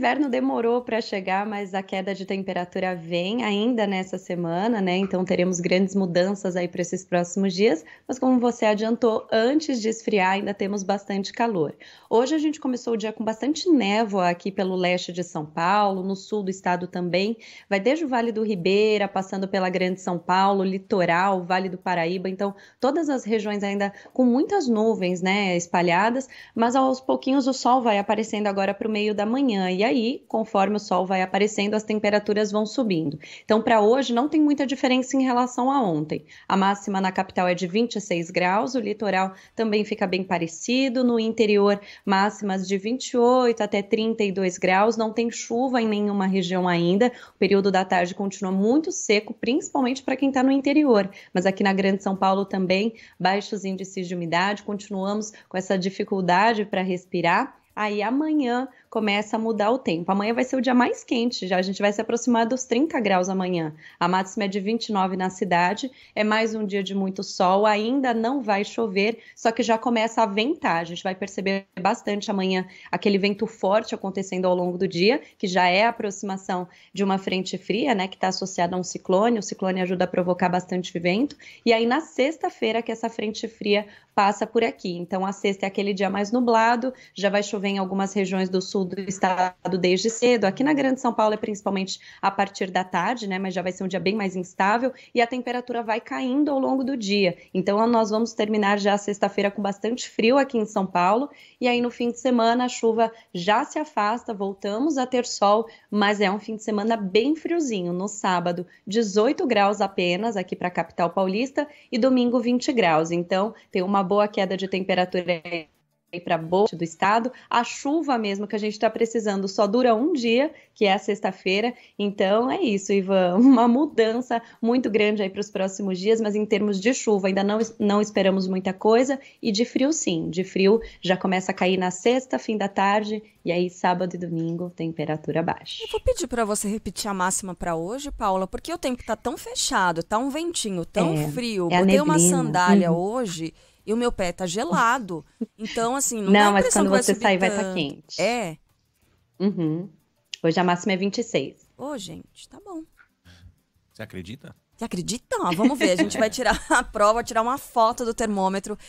inverno demorou para chegar, mas a queda de temperatura vem ainda nessa semana, né? Então teremos grandes mudanças aí para esses próximos dias. Mas como você adiantou, antes de esfriar, ainda temos bastante calor. Hoje a gente começou o dia com bastante névoa aqui pelo leste de São Paulo, no sul do estado também. Vai desde o Vale do Ribeira, passando pela Grande São Paulo, litoral, Vale do Paraíba. Então, todas as regiões ainda com muitas nuvens, né, espalhadas, mas aos pouquinhos o sol vai aparecendo agora para o meio da manhã. E conforme o sol vai aparecendo, as temperaturas vão subindo. Então, para hoje, não tem muita diferença em relação a ontem. A máxima na capital é de 26 graus, o litoral também fica bem parecido, no interior, máximas de 28 até 32 graus, não tem chuva em nenhuma região ainda, o período da tarde continua muito seco, principalmente para quem está no interior, mas aqui na Grande São Paulo também, baixos índices de umidade, continuamos com essa dificuldade para respirar. Aí amanhã começa a mudar o tempo. Amanhã vai ser o dia mais quente, já a gente vai se aproximar dos 30 graus amanhã. A máxima é de 29 na cidade, é mais um dia de muito sol, ainda não vai chover, só que já começa a ventar. A gente vai perceber bastante amanhã aquele vento forte acontecendo ao longo do dia, que já é a aproximação de uma frente fria, né, que está associada a um ciclone. O ciclone ajuda a provocar bastante vento. E aí na sexta-feira que essa frente fria passa por aqui. Então a sexta é aquele dia mais nublado, já vai chover em algumas regiões do sul sul do estado desde cedo. Aqui na Grande São Paulo é principalmente a partir da tarde, né? Mas já vai ser um dia bem mais instável e a temperatura vai caindo ao longo do dia. Então nós vamos terminar já sexta-feira com bastante frio aqui em São Paulo e aí no fim de semana a chuva já se afasta, voltamos a ter sol, mas é um fim de semana bem friozinho. No sábado, 18 graus apenas aqui para a capital paulista e domingo 20 graus. Então tem uma boa queda de temperatura para boa do estado. A chuva mesmo que a gente está precisando só dura um dia, que é a sexta-feira. Então é isso, Ivan. Uma mudança muito grande aí para os próximos dias, mas em termos de chuva ainda não, não esperamos muita coisa. E de frio, sim. De frio já começa a cair na sexta, fim da tarde, e aí sábado e domingo, temperatura baixa. Eu vou pedir para você repetir a máxima para hoje, Paula, porque o tempo está tão fechado, tá um ventinho tão é, frio. É Botei uma sandália uhum. hoje e o meu pé tá gelado. Então, assim, não, não mas quando você sair vai estar tá quente. É. Uhum. Hoje a máxima é 26. Ô, oh, gente, tá bom. Você acredita? Você acredita? vamos ver. A gente vai tirar a prova, tirar uma foto do termômetro